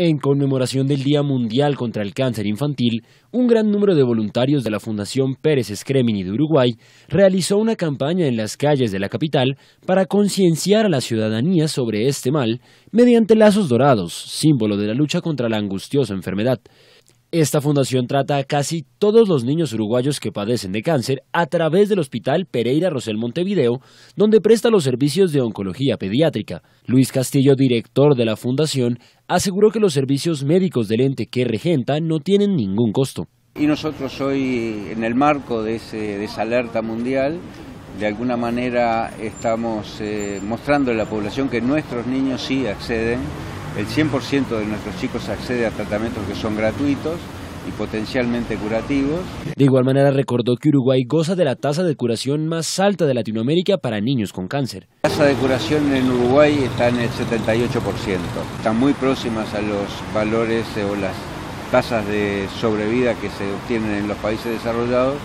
En conmemoración del Día Mundial contra el Cáncer Infantil, un gran número de voluntarios de la Fundación Pérez Scremini de Uruguay realizó una campaña en las calles de la capital para concienciar a la ciudadanía sobre este mal mediante lazos dorados, símbolo de la lucha contra la angustiosa enfermedad. Esta fundación trata a casi todos los niños uruguayos que padecen de cáncer a través del Hospital Pereira Rosel Montevideo, donde presta los servicios de oncología pediátrica. Luis Castillo, director de la fundación, aseguró que los servicios médicos del ente que regenta no tienen ningún costo. Y nosotros hoy, en el marco de, esa alerta mundial, de alguna manera estamos eh, mostrando a la población que nuestros niños sí acceden el 100% de nuestros chicos accede a tratamientos que son gratuitos y potencialmente curativos. De igual manera recordó que Uruguay goza de la tasa de curación más alta de Latinoamérica para niños con cáncer. La tasa de curación en Uruguay está en el 78%, están muy próximas a los valores o las tasas de sobrevida que se obtienen en los países desarrollados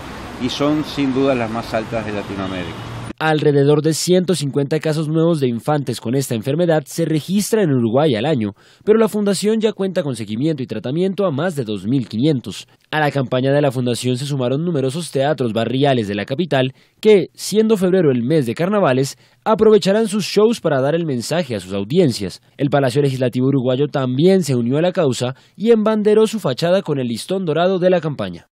y son sin duda las más altas de Latinoamérica. Alrededor de 150 casos nuevos de infantes con esta enfermedad se registran en Uruguay al año, pero la Fundación ya cuenta con seguimiento y tratamiento a más de 2.500. A la campaña de la Fundación se sumaron numerosos teatros barriales de la capital que, siendo febrero el mes de carnavales, aprovecharán sus shows para dar el mensaje a sus audiencias. El Palacio Legislativo Uruguayo también se unió a la causa y embanderó su fachada con el listón dorado de la campaña.